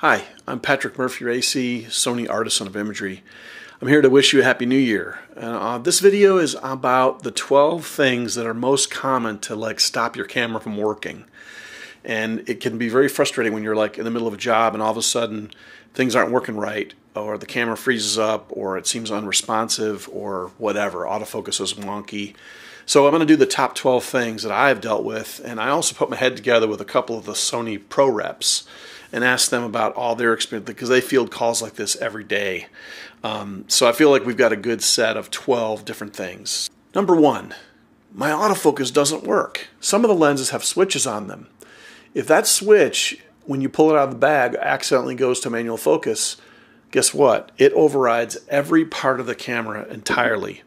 Hi, I'm Patrick Murphy-Racey Sony Artisan of Imagery. I'm here to wish you a Happy New Year. Uh, this video is about the 12 things that are most common to like stop your camera from working. And it can be very frustrating when you're like in the middle of a job and all of a sudden things aren't working right or the camera freezes up or it seems unresponsive or whatever. Autofocus is wonky. So I'm going to do the top 12 things that I've dealt with and I also put my head together with a couple of the Sony Pro reps and ask them about all their experience because they field calls like this every day. Um, so I feel like we've got a good set of 12 different things. Number one, my autofocus doesn't work. Some of the lenses have switches on them. If that switch, when you pull it out of the bag, accidentally goes to manual focus, guess what? It overrides every part of the camera entirely.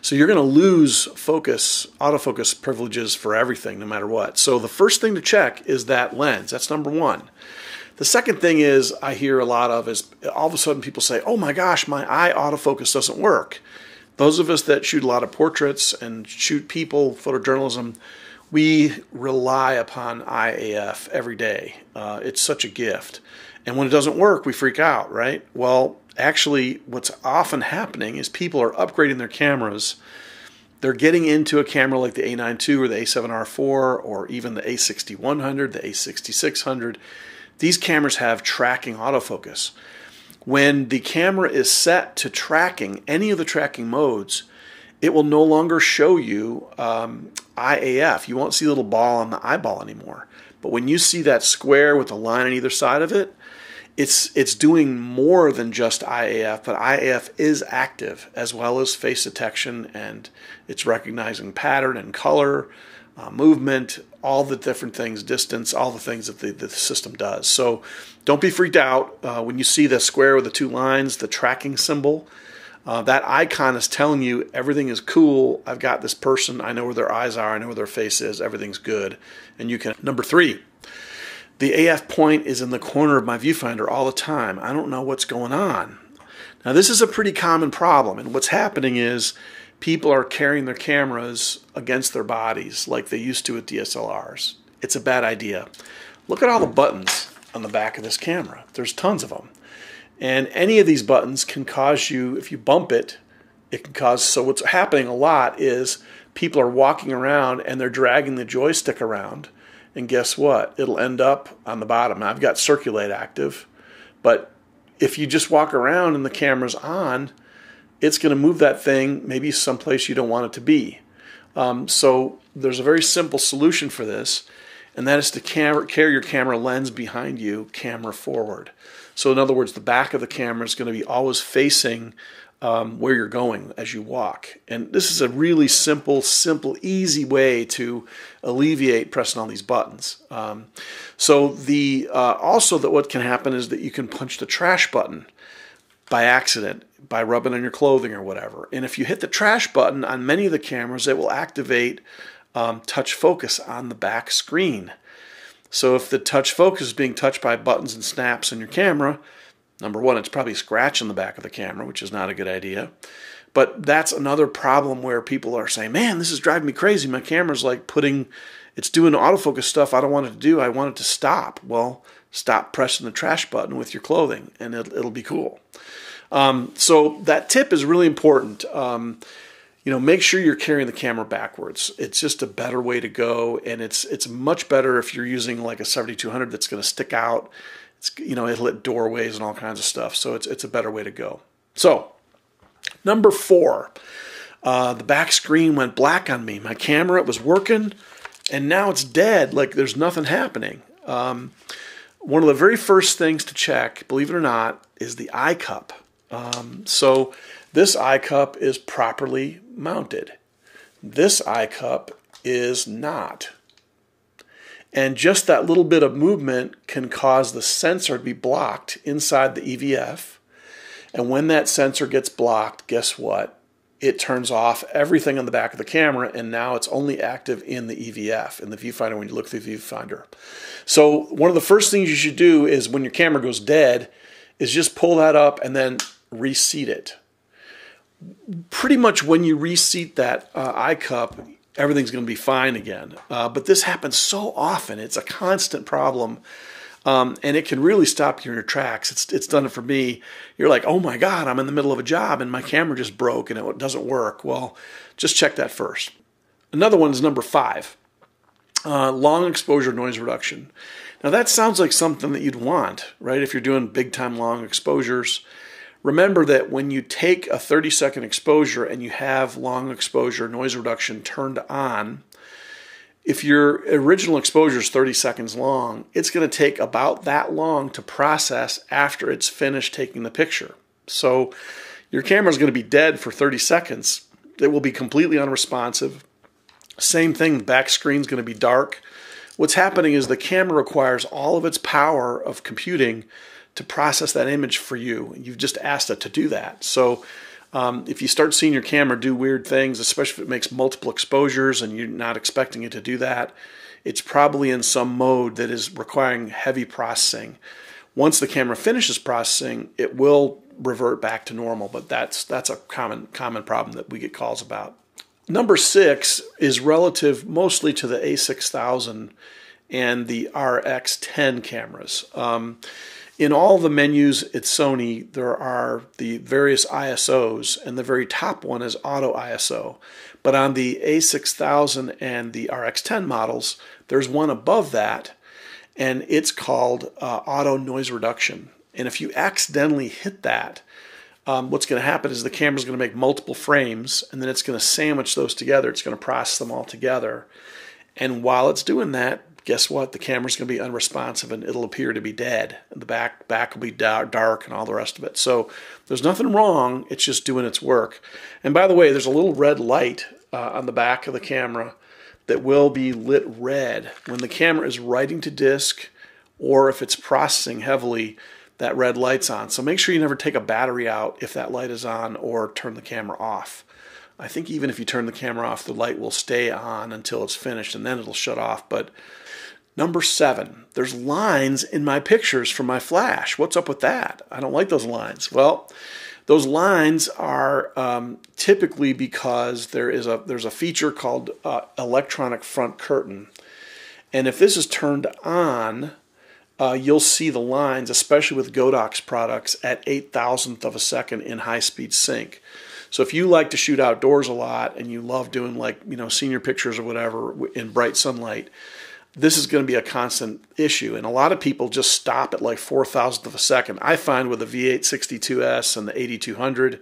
So you're going to lose focus, autofocus privileges for everything, no matter what. So the first thing to check is that lens. That's number one. The second thing is I hear a lot of is all of a sudden people say, "Oh my gosh, my eye autofocus doesn't work." Those of us that shoot a lot of portraits and shoot people, photojournalism, we rely upon Eye AF every day. Uh, it's such a gift. And when it doesn't work, we freak out, right? Well, actually, what's often happening is people are upgrading their cameras. They're getting into a camera like the A9 II or the A7R4 or even the A6100, the A6600 these cameras have tracking autofocus. When the camera is set to tracking any of the tracking modes, it will no longer show you um, Eye AF. You won't see a little ball on the eyeball anymore. But when you see that square with a line on either side of it, it's it's doing more than just Eye AF, but Eye AF is active as well as face detection and it's recognizing pattern and color, uh, movement, all the different things, distance, all the things that the, the system does. So don't be freaked out uh, when you see the square with the two lines, the tracking symbol. Uh, that icon is telling you everything is cool. I've got this person. I know where their eyes are. I know where their face is. Everything's good. And you can. Number three, the AF point is in the corner of my viewfinder all the time. I don't know what's going on. Now, this is a pretty common problem. And what's happening is people are carrying their cameras against their bodies like they used to with DSLRs. It's a bad idea. Look at all the buttons on the back of this camera. There's tons of them. And any of these buttons can cause you, if you bump it, it can cause. So, what's happening a lot is people are walking around and they're dragging the joystick around. And guess what? It'll end up on the bottom. I've got circulate active, but if you just walk around and the camera's on, it's going to move that thing maybe someplace you don't want it to be. Um, so there's a very simple solution for this, and that is to carry your camera lens behind you, camera forward. So in other words, the back of the camera is going to be always facing um, where you're going as you walk. And this is a really simple, simple, easy way to alleviate pressing on these buttons. Um, so the uh, also that what can happen is that you can punch the trash button by accident by rubbing on your clothing or whatever. And if you hit the trash button on many of the cameras, it will activate um, touch focus on the back screen. So if the touch focus is being touched by buttons and snaps on your camera, number one, it's probably scratching the back of the camera, which is not a good idea. But that's another problem where people are saying, man, this is driving me crazy. My camera's like putting, it's doing autofocus stuff I don't want it to do. I want it to stop. Well, stop pressing the trash button with your clothing and it, will be cool. Um, so that tip is really important. Um, you know, make sure you're carrying the camera backwards. It's just a better way to go, and it's it's much better if you're using like a 7200 that's going to stick out. It's you know it'll hit doorways and all kinds of stuff. So it's it's a better way to go. So number four, uh, the back screen went black on me. My camera it was working, and now it's dead. Like there's nothing happening. Um, one of the very first things to check, believe it or not, is the eye cup. Um, so this eye cup is properly mounted. This eye cup is not. And just that little bit of movement can cause the sensor to be blocked inside the EVF. And when that sensor gets blocked, guess what? It turns off everything on the back of the camera, and now it's only active in the EVF, in the viewfinder when you look through the viewfinder. So, one of the first things you should do is when your camera goes dead, is just pull that up and then reseat it. Pretty much when you reseat that uh, eye cup, everything's going to be fine again. Uh, but this happens so often; it's a constant problem. Um, and it can really stop you in your tracks. It's, it's done it for me. You're like, oh my God, I'm in the middle of a job and my camera just broke and it doesn't work. Well, just check that first. Another one is number five uh, long exposure noise reduction. Now, that sounds like something that you'd want, right? If you're doing big time long exposures. Remember that when you take a 30 second exposure and you have long exposure noise reduction turned on, if your original exposure is 30 seconds long, it's going to take about that long to process after it's finished taking the picture. So your camera is going to be dead for 30 seconds. It will be completely unresponsive. Same thing, the back screen is going to be dark. What's happening is the camera requires all of its power of computing to process that image for you. You've just asked it to do that. So um, if you start seeing your camera do weird things, especially if it makes multiple exposures and you're not expecting it to do that, it's probably in some mode that is requiring heavy processing. Once the camera finishes processing, it will revert back to normal, but that's that's a common common problem that we get calls about. Number six is relative mostly to the A6000 and the RX10 cameras. Um, in all the menus at Sony, there are the various ISOs, and the very top one is Auto ISO. But on the A6000 and the RX10 models, there's one above that, and it's called uh, Auto Noise Reduction. And if you accidentally hit that, um, what's going to happen is the camera is going to make multiple frames, and then it's going to sandwich those together. It's going to process them all together. And while it's doing that, guess what? The camera's going to be unresponsive and it'll appear to be dead. And the back back will be dark and all the rest of it. So there's nothing wrong. It's just doing its work. And by the way, there's a little red light uh, on the back of the camera that will be lit red when the camera is writing to disk or if it's processing heavily. That red light's on. So make sure you never take a battery out if that light is on or turn the camera off. I think even if you turn the camera off, the light will stay on until it's finished and then it'll shut off. But Number seven, there's lines in my pictures from my flash. What's up with that? I don't like those lines. Well, those lines are um, typically because there is a there's a feature called uh, electronic front curtain, and if this is turned on, uh, you'll see the lines, especially with Godox products, at eight thousandth of a second in high speed sync. So if you like to shoot outdoors a lot and you love doing like you know senior pictures or whatever in bright sunlight, this is going to be a constant issue. And a lot of people just stop at like four thousandth of a second. I find with the V8 62S and the 8200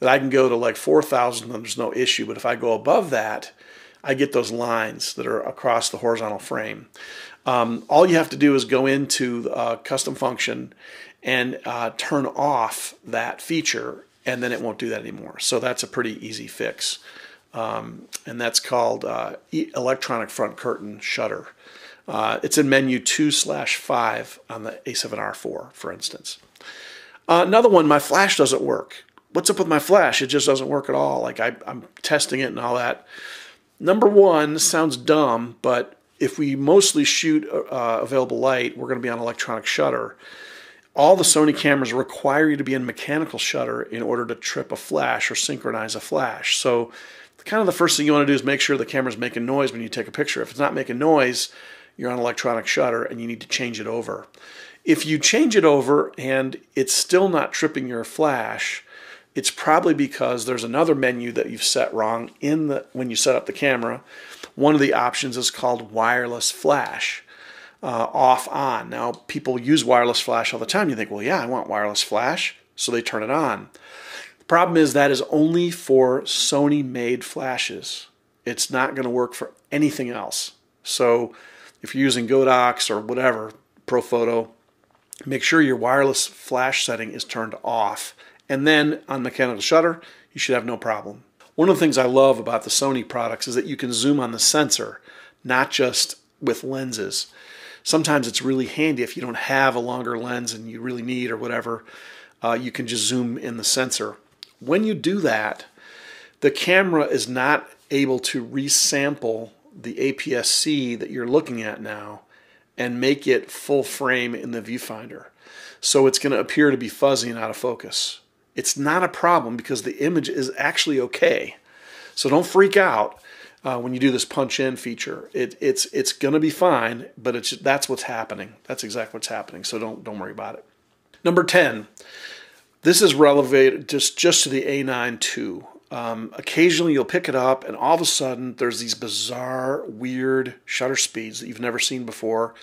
that I can go to like four thousand and there's no issue. But if I go above that, I get those lines that are across the horizontal frame. Um, all you have to do is go into uh, custom function and uh, turn off that feature, and then it won't do that anymore. So that's a pretty easy fix. Um, and that's called uh, electronic front curtain shutter. Uh, it's in menu 2 slash 5 on the A7R4, for instance. Uh, another one, my flash doesn't work. What's up with my flash? It just doesn't work at all. Like I, I'm testing it and all that. Number one sounds dumb, but if we mostly shoot uh, available light, we're going to be on electronic shutter. All the Sony cameras require you to be in mechanical shutter in order to trip a flash or synchronize a flash. So, kind of the first thing you want to do is make sure the camera's making noise when you take a picture. If it's not making noise, you're on electronic shutter and you need to change it over. If you change it over and it's still not tripping your flash, it's probably because there's another menu that you've set wrong in the when you set up the camera. One of the options is called wireless flash. Uh, off on. Now, people use wireless flash all the time. You think, well, yeah, I want wireless flash, so they turn it on. Problem is that is only for Sony made flashes. It's not going to work for anything else. So if you're using Godox or whatever, Profoto, make sure your wireless flash setting is turned off. And then on mechanical shutter, you should have no problem. One of the things I love about the Sony products is that you can zoom on the sensor, not just with lenses. Sometimes it's really handy if you don't have a longer lens and you really need or whatever, uh, you can just zoom in the sensor. When you do that, the camera is not able to resample the APS-C that you're looking at now and make it full frame in the viewfinder. So it's going to appear to be fuzzy and out of focus. It's not a problem because the image is actually okay. So don't freak out. uh, when you do this punch in feature. It, it's it's going to be fine, but it's that's what's happening. That's exactly what's happening. So don't don't worry about it. Number ten. This is relevant just just to the A9 II. Um, occasionally you'll pick it up, and all of a sudden there's these bizarre, weird shutter speeds that you've never seen before,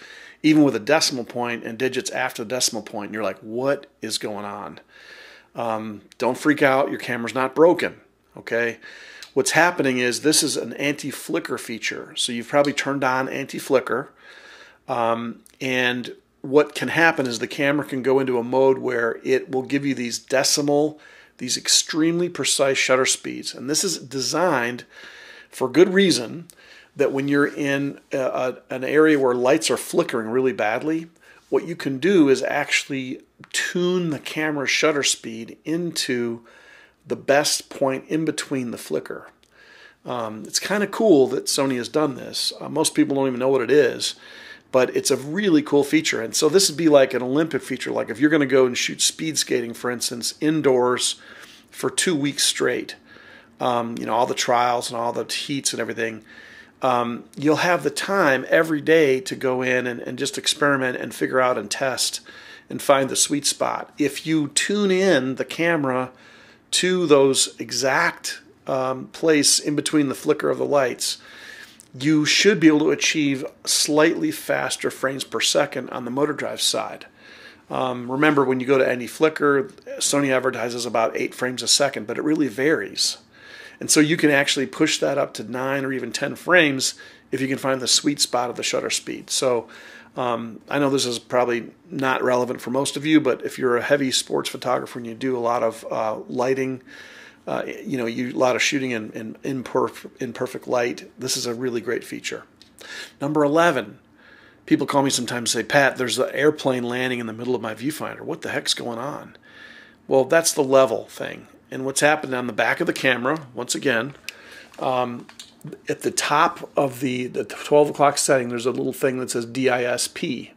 even with a decimal point and digits after the decimal point. And you're like, what is going on? Um, don't freak out. Your camera's not broken. Okay. What's happening is this is an anti-flicker feature. So you've probably turned on anti-flicker. Um, and what can happen is the camera can go into a mode where it will give you these decimal, these extremely precise shutter speeds. And this is designed for good reason that when you're in a, a, an area where lights are flickering really badly, what you can do is actually tune the camera shutter speed into the best point in between the flicker. Um, it's kind of cool that Sony has done this. Uh, most people don't even know what it is, but it's a really cool feature. And so this would be like an Olympic feature. Like if you're going to go and shoot speed skating, for instance, indoors for two weeks straight, um, you know, all the trials and all the heats and everything, um, you'll have the time every day to go in and, and just experiment and figure out and test and find the sweet spot. If you tune in the camera to those exact um, place in between the flicker of the lights, you should be able to achieve slightly faster frames per second on the motor drive side. Um, remember, when you go to anti-flicker, Sony advertises about eight frames a second, but it really varies. And so you can actually push that up to nine or even 10 frames if you can find the sweet spot of the shutter speed. So um, I know this is probably not relevant for most of you, but if you're a heavy sports photographer and you do a lot of uh, lighting, uh, you know, you a lot of shooting in, in, in, perf- in perfect light, this is a really great feature. Number 11, people call me sometimes and say, Pat, there's an airplane landing in the middle of my viewfinder. What the heck's going on? Well, that's the level thing. And what's happened on the back of the camera, once again, at the top of the, the 12 o'clock setting, there's a little thing that says DISP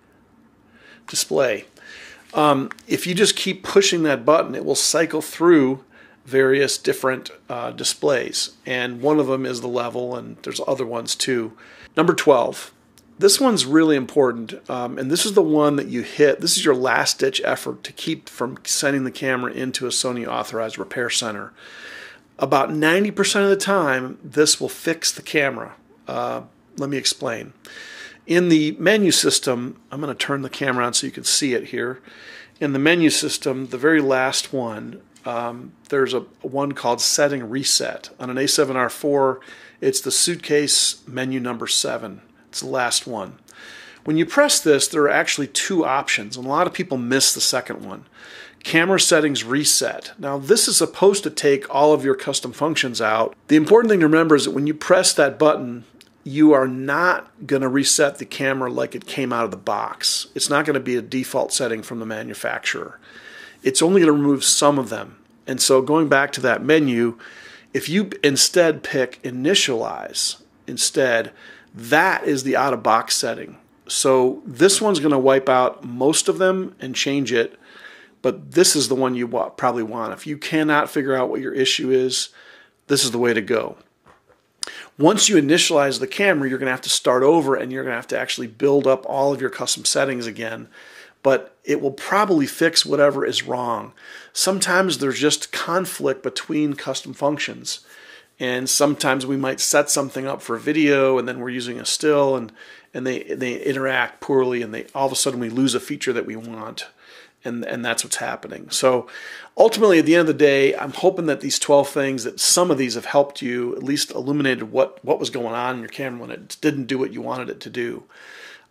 display. Um, if you just keep pushing that button, it will cycle through various different uh, displays. And one of them is the level, and there's other ones too. Number 12. This one's really important, um, and this is the one that you hit. This is your last ditch effort to keep from sending the camera into a Sony authorized repair center about 90% of the time, this will fix the camera. Uh, let me explain. In the menu system, I'm going to turn the camera on so you can see it here. In the menu system, the very last one, um, there's a one called Setting Reset. On an A7R4, it's the suitcase menu number seven. It's the last one. When you press this, there are actually two options, and a lot of people miss the second one camera settings reset. Now, this is supposed to take all of your custom functions out. The important thing to remember is that when you press that button, you are not going to reset the camera like it came out of the box. It's not going to be a default setting from the manufacturer. It's only going to remove some of them. And so, going back to that menu, if you instead pick initialize, instead, that is the out of box setting. So, this one's going to wipe out most of them and change it but this is the one you probably want. If you cannot figure out what your issue is, this is the way to go. Once you initialize the camera, you're going to have to start over and you're going to have to actually build up all of your custom settings again. But it will probably fix whatever is wrong. Sometimes there's just conflict between custom functions. And sometimes we might set something up for video and then we're using a still and, and they, they interact poorly and they all of a sudden we lose a feature that we want and and that's what's happening. So ultimately, at the end of the day, I'm hoping that these 12 things, that some of these have helped you at least illuminated what what was going on in your camera when it didn't do what you wanted it to do.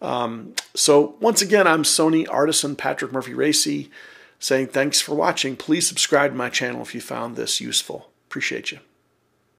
Um, so once again, I'm Sony artisan Patrick Murphy-Racey saying thanks for watching. Please subscribe to my channel if you found this useful. Appreciate you.